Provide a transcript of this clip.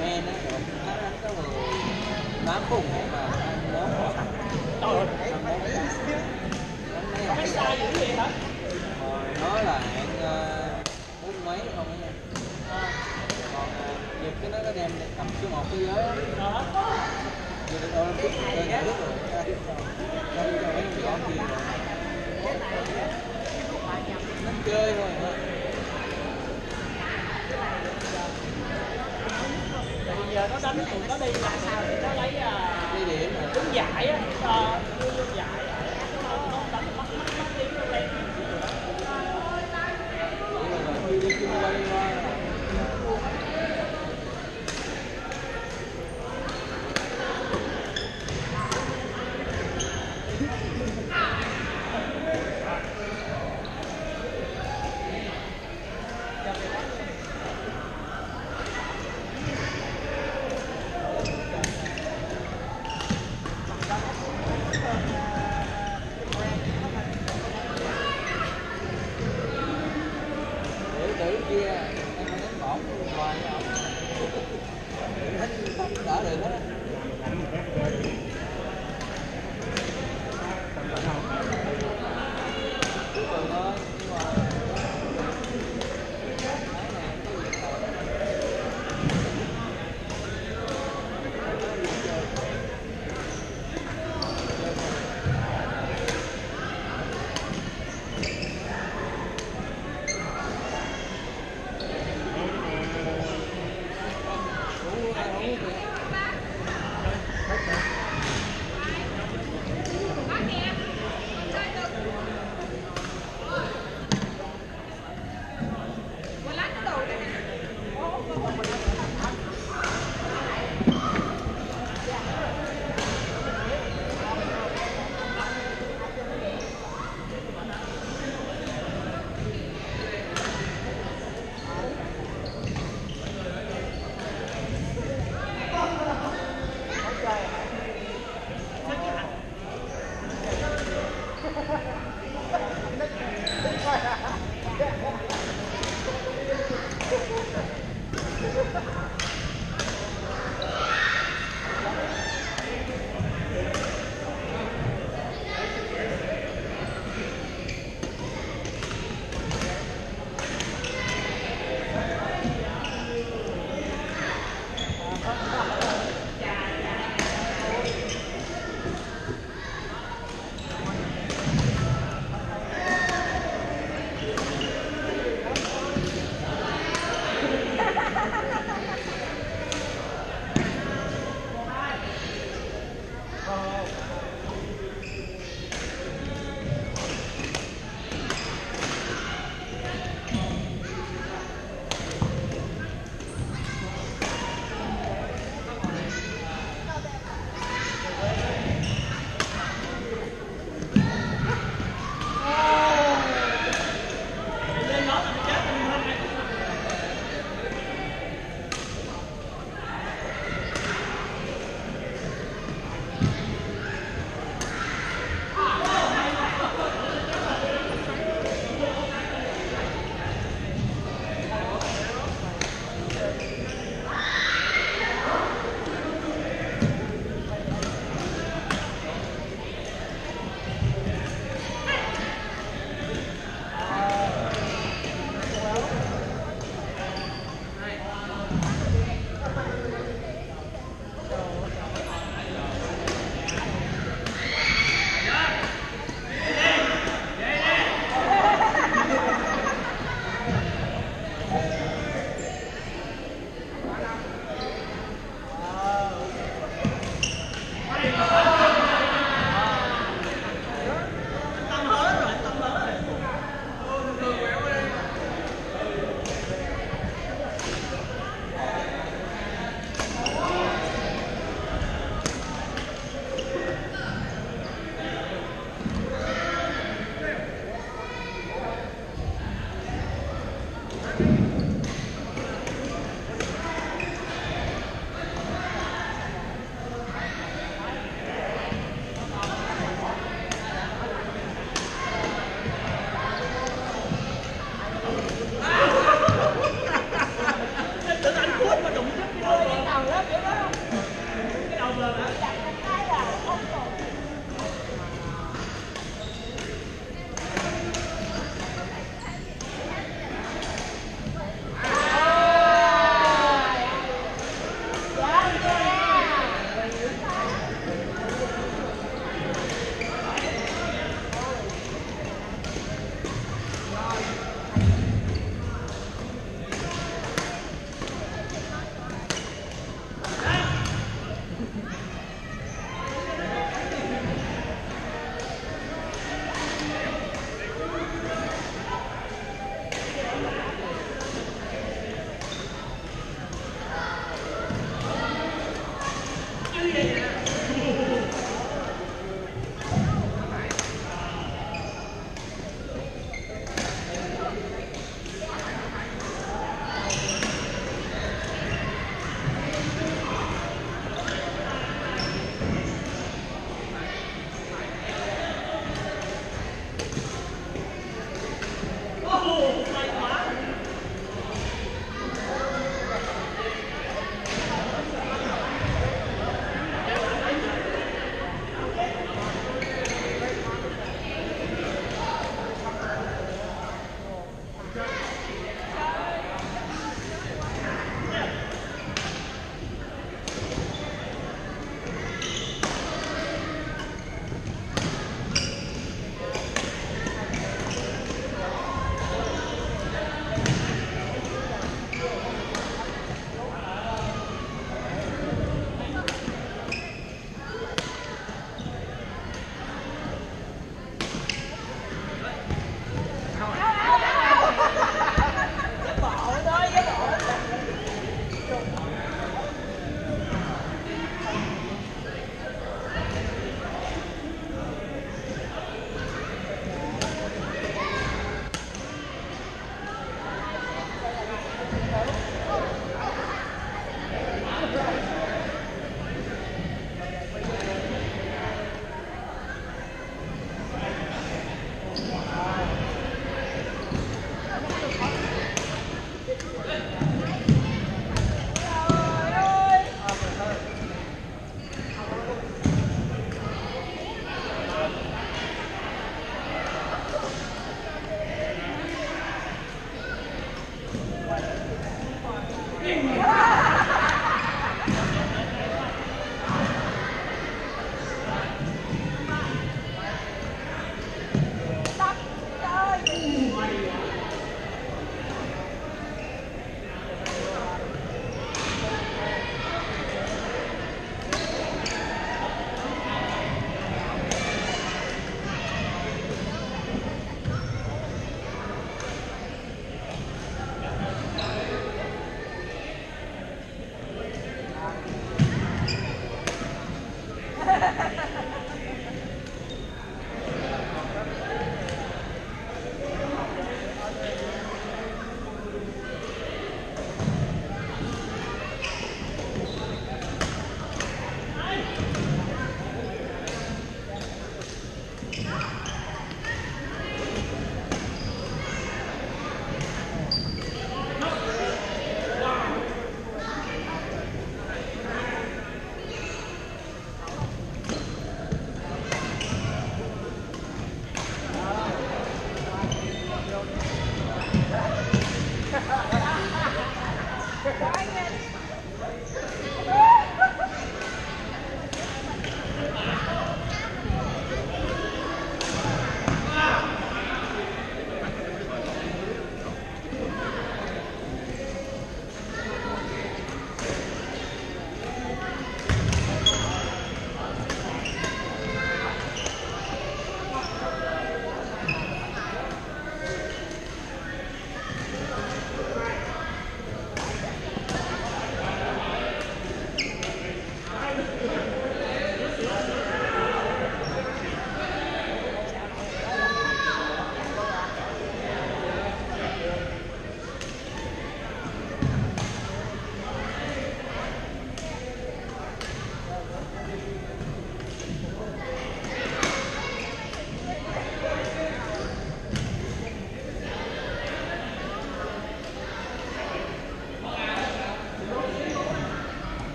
men á rồi nó đánh có 18 phút mà anh trời ơi anh cái sai dữ vậy hả nó là hạng bốn mấy không nha còn ờ, cái nó có đem tầm số một thế giới á Giờ được Olympic cơ nhà nước rồi Đâu cho mấy ông gì rồi nó chơi thôi bây giờ nó đánh tụi nó đi làm sao để nó lấy à, Đi điểm trúng giải á vô giải